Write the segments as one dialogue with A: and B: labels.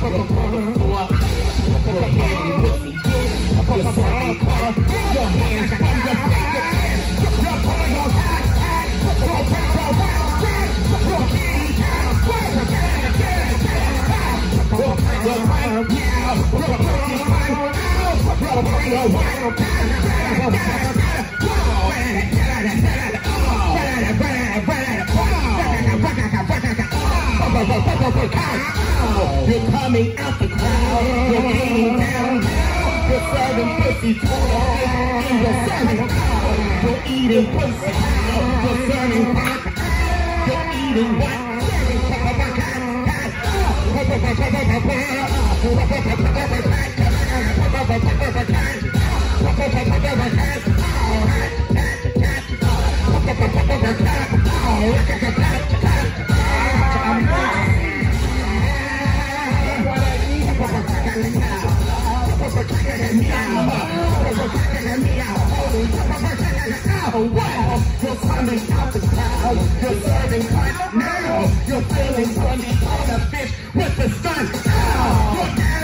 A: Come on. You're
B: coming out the crowd. You're getting down. You're serving pussy twice. You're serving cow. You're eating pussy. You're serving cock. You're eating what? Serving You're out the. You're serving pipe now. You're feeling funny on a fish with the sun. Ow!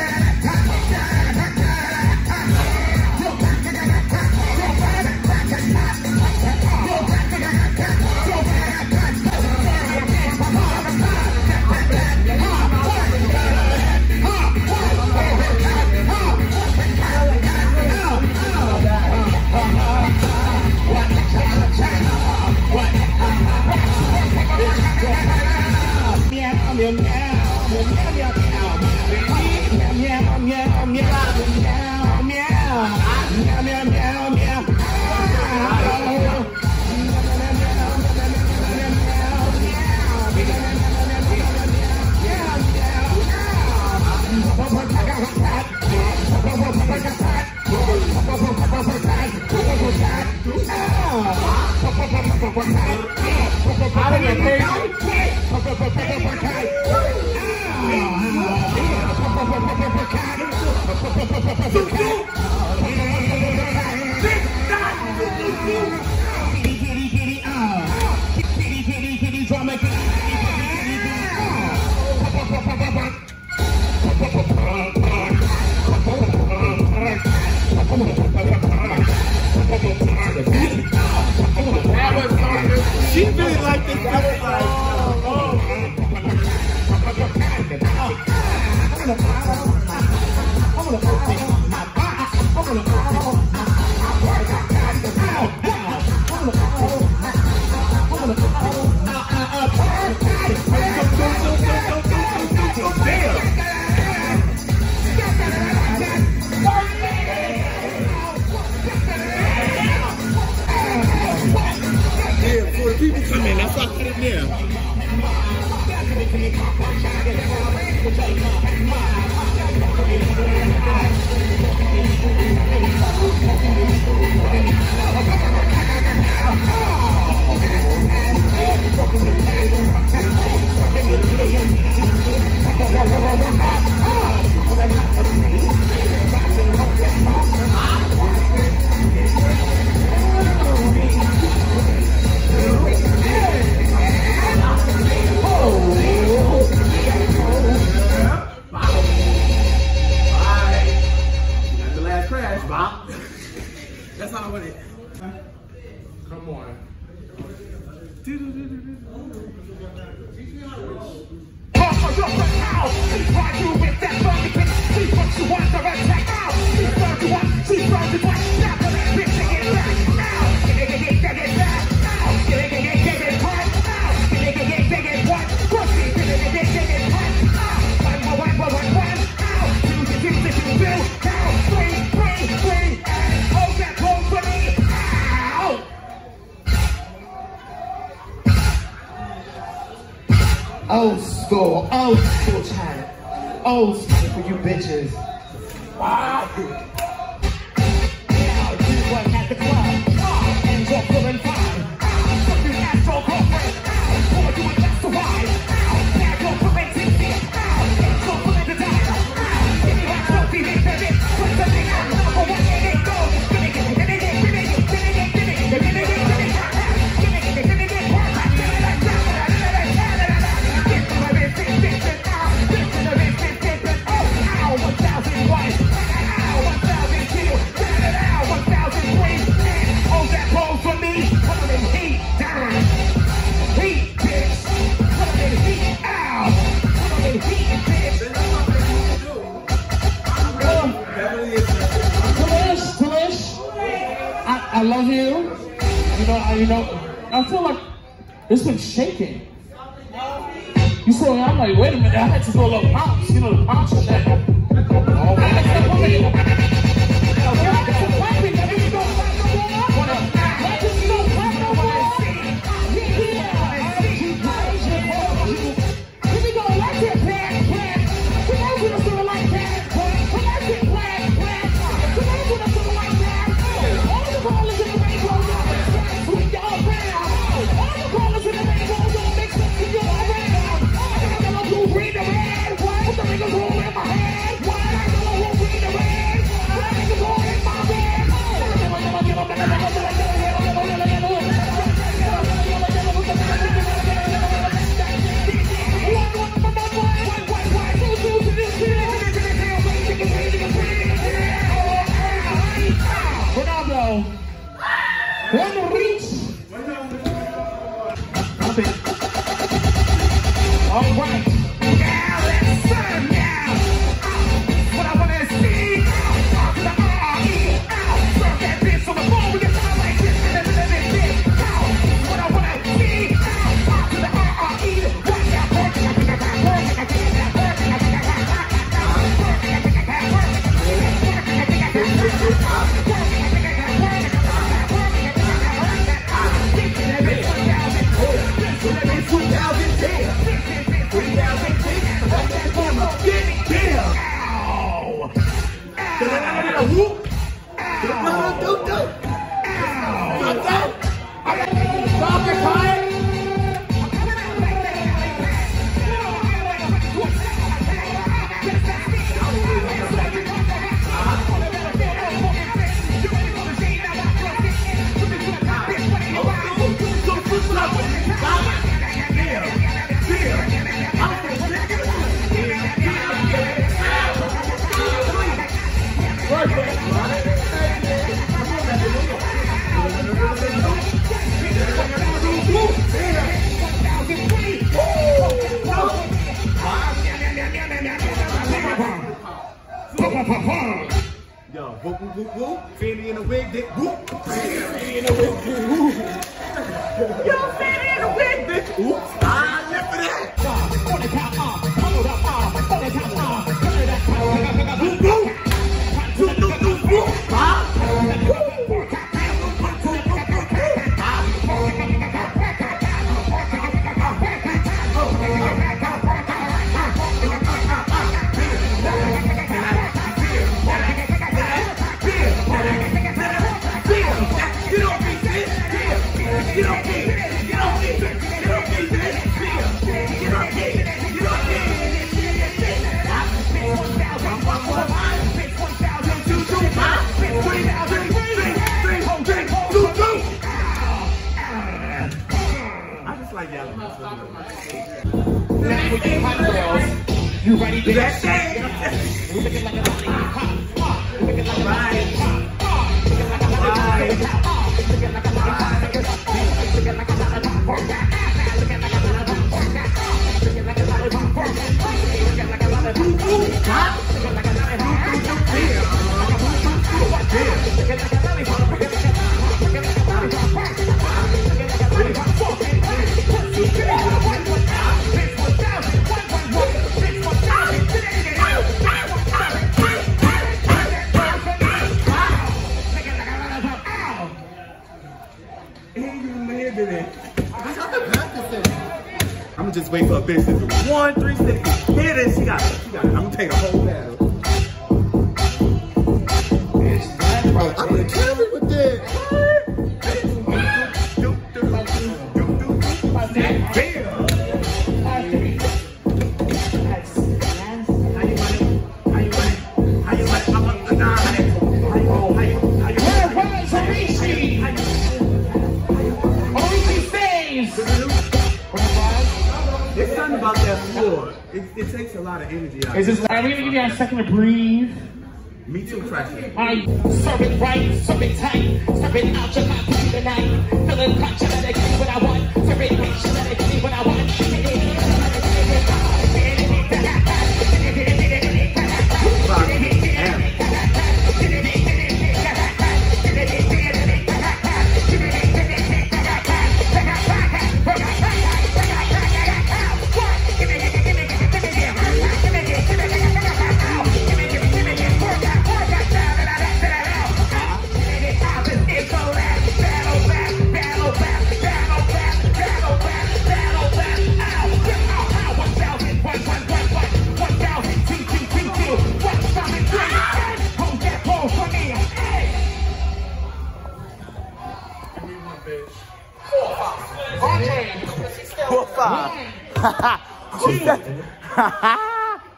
A: people come in. That's why I
B: put it there. Hot girls. You ready to get
C: shit.
B: We
C: bitch one, three, six. Hit it, she got about that floor. It, it takes a lot of energy out.
B: Is this? Are we're gonna give you a second to breathe?
C: Me too, Tracy.
B: I serve it right, serve it tight, serve it out your mouth to the. Feeling conscious that I what I want, serve it patient that I what I want.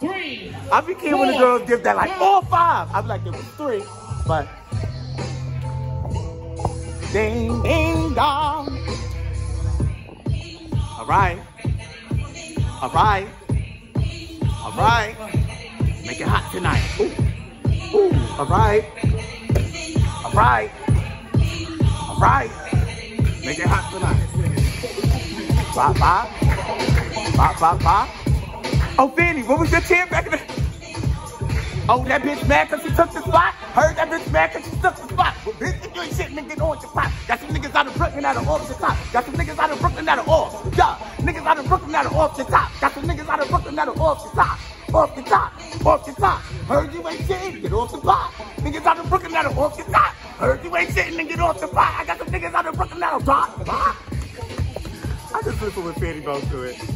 B: Three.
C: I be kidding when the girls give that like four, five. I'm like, it was three, but. Ding, ding, dong. All right. All right. All right. Make it hot tonight. Ooh. Ooh. All right. All right. All right. Make it hot tonight. Bop, bop. Bop, bop, bop. Oh, Fanny, what was your chant back in the... Oh, that bitch mad because she took the spot? Heard that bitch mad because she took the spot. Well, bitch, if you ain't shit, nigga, get on your pot. Got some niggas out of Brooklyn out of off the top. Got some niggas out of Brooklyn out of off. Yeah, niggas out of Brooklyn out of off the top. Got some niggas out of Brooklyn out of off the top. Off the top, off the top. Heard you ain't shitting, get off the pot. Niggas out of Brooklyn out of off the top. Heard you ain't shitting and get off the pot. I got some niggas out of Brooklyn out of top. I just listen when Fanny goes to it.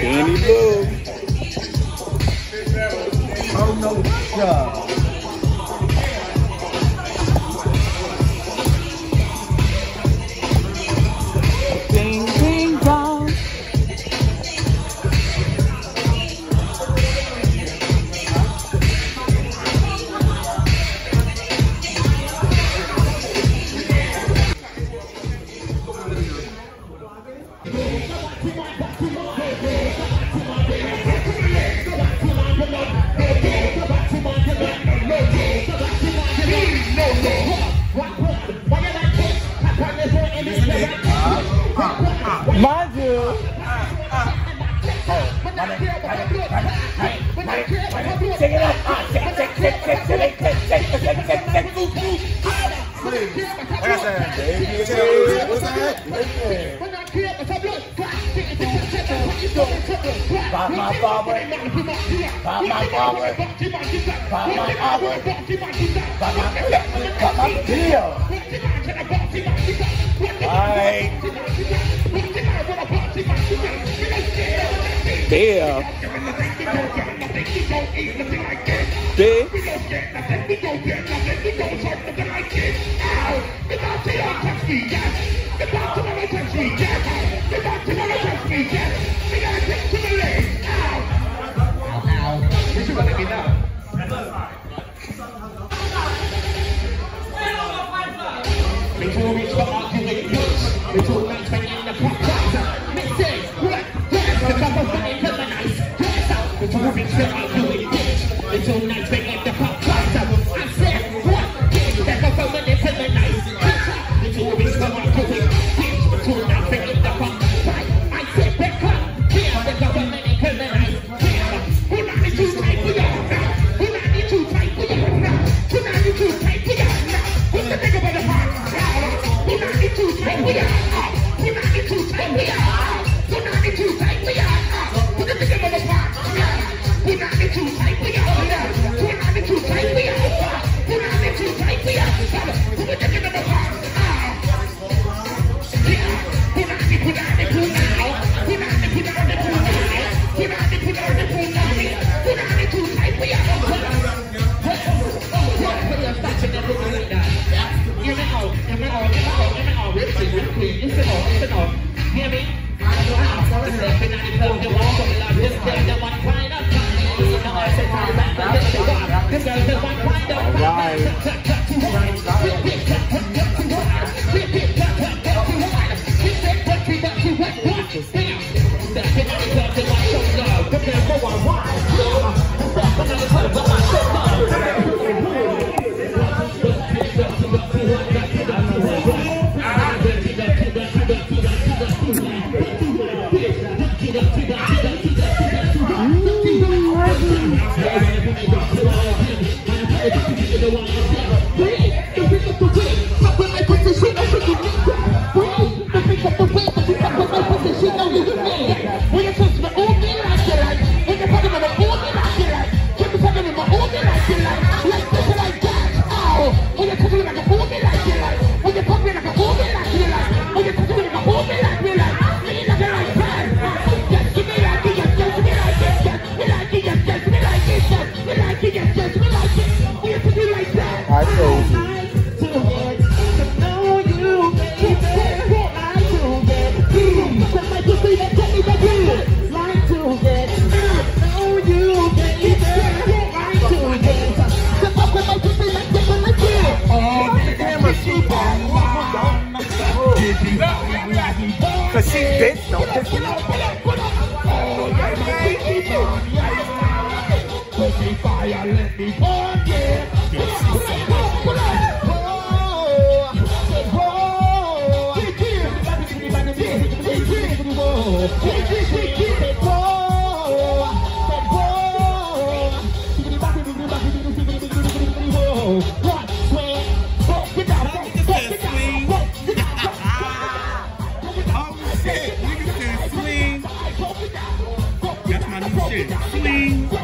C: Danny Blue. Oh no, yeah. Pop my forward, pop my forward, pop my forward, pop my pop my
B: deal. All right. Yeah. Big. ¡Vamos, Bye.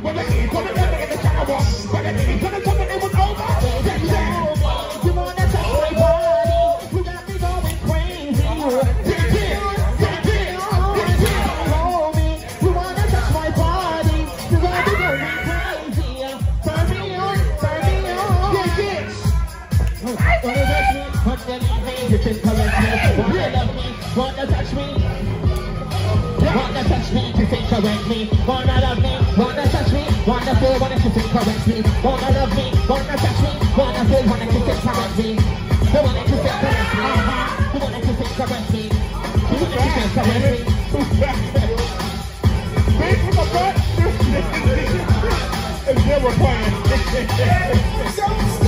B: correctly? Wanna love me? Wanna touch me? Wanna feel? Wanna kiss it correctly? Wanna love me? Wanna touch me? Wanna feel? Wanna kiss it correctly? They wanna kiss it correctly? Uh-huh. They wanna kiss it correctly? They wanna kiss it correctly?
C: Big from the front. It's never playing.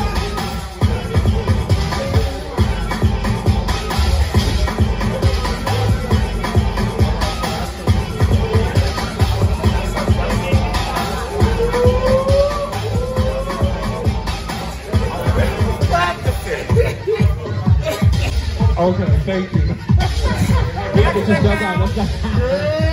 C: Okay, thank you.
B: Get your stuff on. Let's go.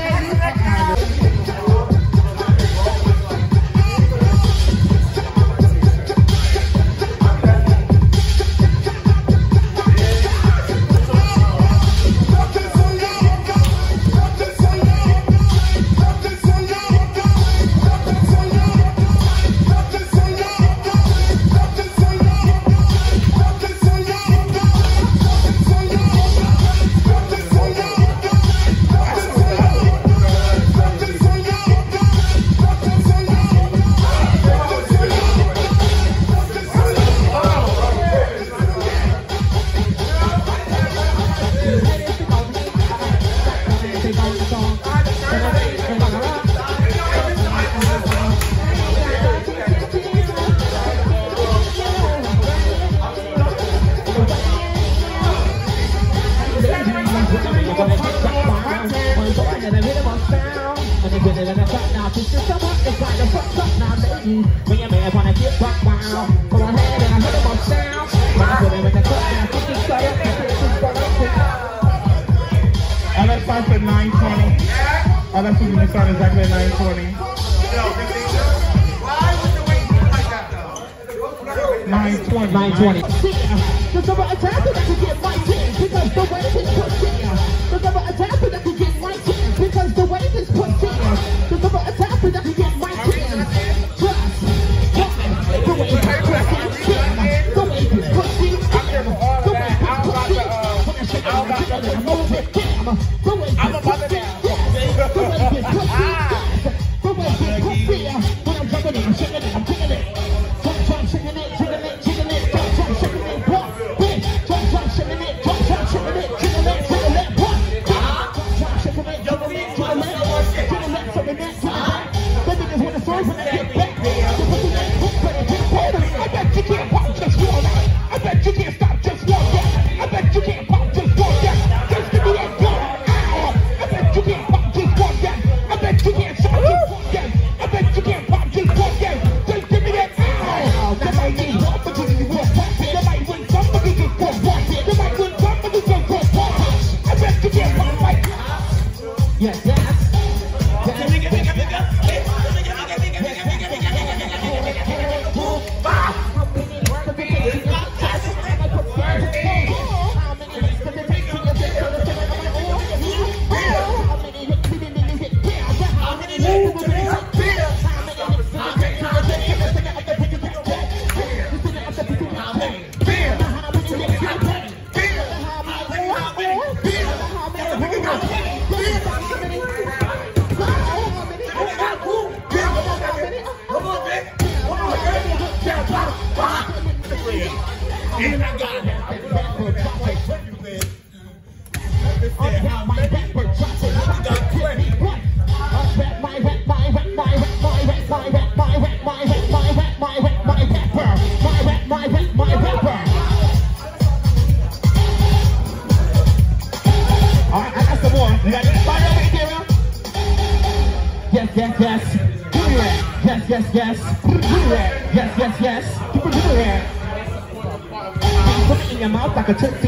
B: Jiggling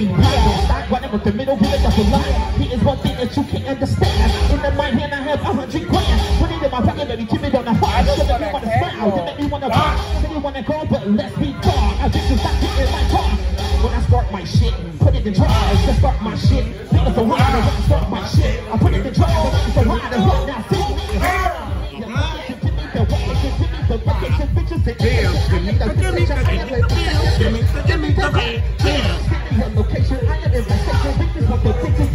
B: a tootsie pop. Stop running with the middle wheel of the line. He is one thing that you can't understand. In the my hand, I have a hundred grand. Put it in my pocket, baby, keep it on the heart. You make me wanna smile, you make me wanna rock. You wanna go, but let's be gone. I think you stop getting in my car. When I start my shit, put it in drive. Just start my shit. Think it's a ride. I start my shit, I put it in drive. It's a ride. It's what now. See me.
C: the bitches say,
D: Damn.
C: Give me the
D: Give me the-
C: Give me the Give me the Damn. Location, I got invitation. Bitches want the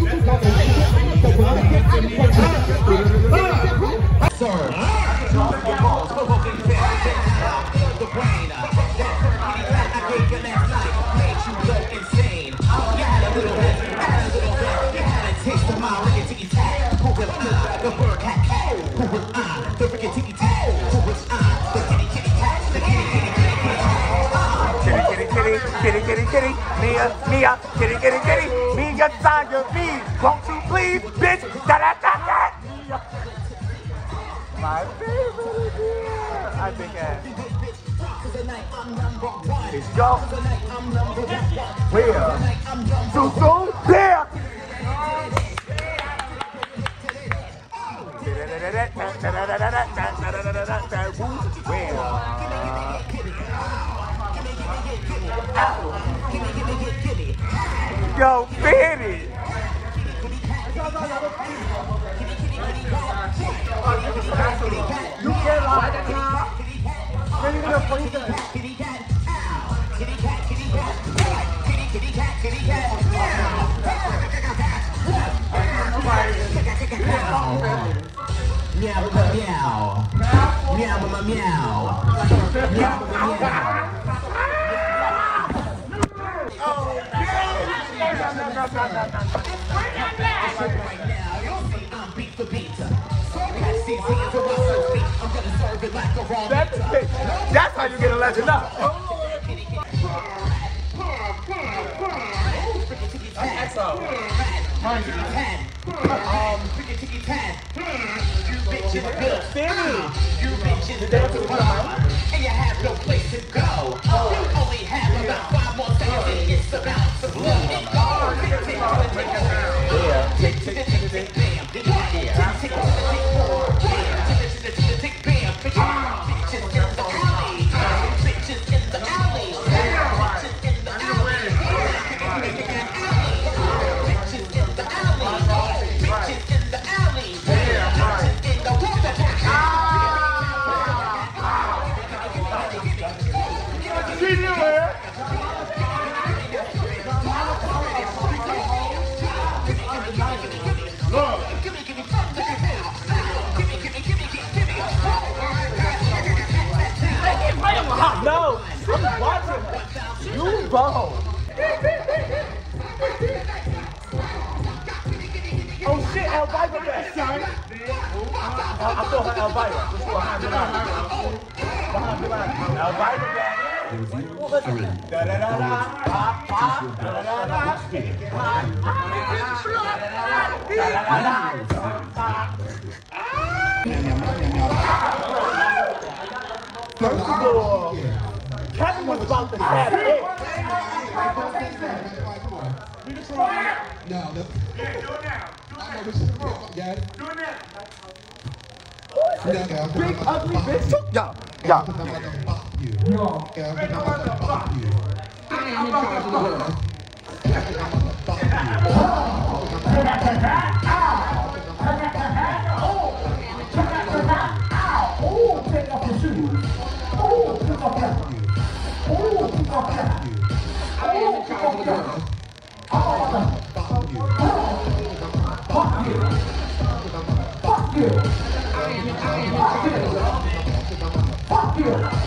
C: Uh, uh,
A: kitty, kitty, kitty, kitty, Mia, Mia, kitty, kitty, kitty, Mia, Tanya, me, won't you please, bitch, da da da da. My favorite dear. I think that. Let's go. Where? Too soon? There. Yo, Fitty! You get like that. Can you get a police?
C: Meow, meow, meow. Meow, meow, meow. Meow, meow, meow.
A: That's, how you get a legend up. You bitch in the bill. You bitch in the bill. And you have no, Thank you. Bone. Oh shit, Elvira back. Sorry. I, I saw her Elvira. Just behind the line. Behind the line. Elvira back. Da da da da. Pa pa. Da da da of to it.
B: No, that's.
D: Yeah, do it now.
B: I know this is yeah.
D: Do it now.
B: Yeah,
A: Big ugly bitch. Yeah, yeah.
B: I'm about to bop you. Yeah, I'm about to bop you. I'm about to bop you.
A: Fuck you!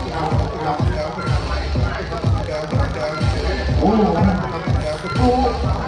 B: I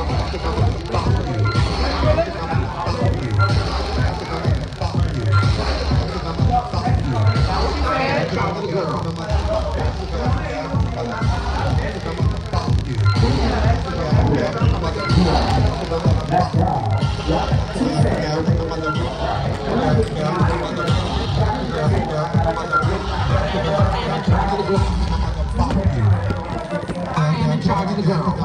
B: I the gun.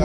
B: I